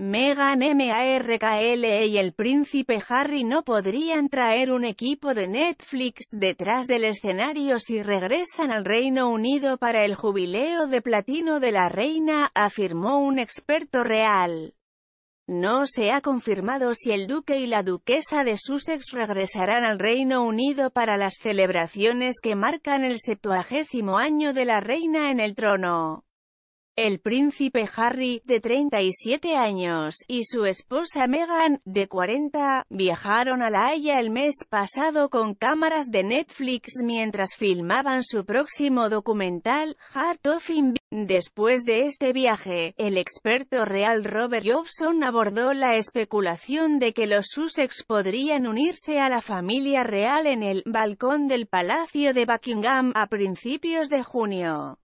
Meghan Markle y el príncipe Harry no podrían traer un equipo de Netflix detrás del escenario si regresan al Reino Unido para el jubileo de platino de la reina, afirmó un experto real. No se ha confirmado si el duque y la duquesa de Sussex regresarán al Reino Unido para las celebraciones que marcan el septuagésimo año de la reina en el trono. El príncipe Harry, de 37 años, y su esposa Meghan, de 40, viajaron a La Haya el mes pasado con cámaras de Netflix mientras filmaban su próximo documental, Heart of Después de este viaje, el experto real Robert Jobson abordó la especulación de que los Sussex podrían unirse a la familia real en el balcón del Palacio de Buckingham a principios de junio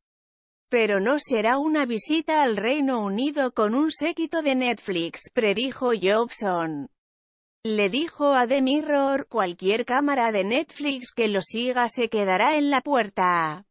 pero no será una visita al Reino Unido con un séquito de Netflix, predijo Jobson. Le dijo a The Mirror, cualquier cámara de Netflix que lo siga se quedará en la puerta.